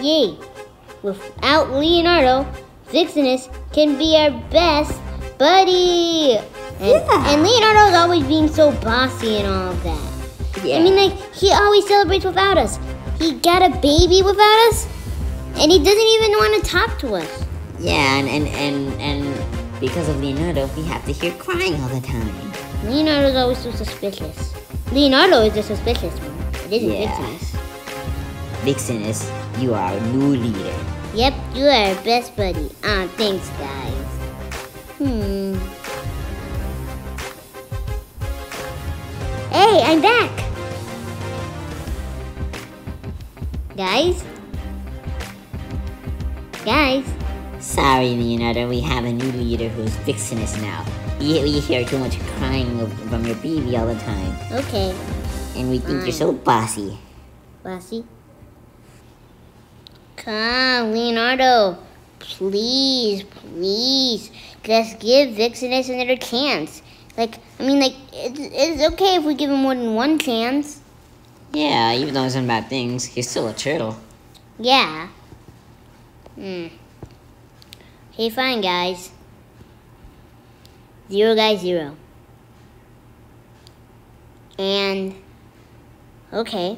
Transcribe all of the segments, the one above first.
Yay! Without Leonardo, Vixenus can be our best buddy. And, Yeah. and Leonardo's always being so bossy and all of that. Yeah. I mean, like, he always celebrates without us. He got a baby without us, and he doesn't even want to talk to us. yeah, and, and, and, and because of Leonardo, we have to hear crying all the time. Leonardo's always so suspicious. Leonardo is the suspicious one. It isn't Yeah. Vixenus. Vixenus, you are our new leader. Yep, you are our best buddy. Ah, thanks, guys. Hmm. Hey, I'm back! Guys? Guys? Sorry, Leonardo, we have a new leader who's Vixenus now. You, we hear too much crying from your baby all the time, Okay, and we think you're so bossy. Bossy. Come, Leonardo. Please, please. Just give Vixenus another chance. Like, I mean, like, it's, it's okay if we give him more than one chance. Yeah, even though he's done bad things, he's still a turtle. Yeah. Hmm. Okay, fine, guys. Zero guy zero. And okay,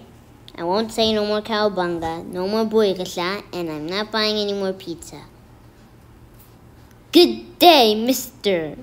I won't say no more cowabunga, no more booyakasha, and I'm not buying any more pizza. Good day, Mister.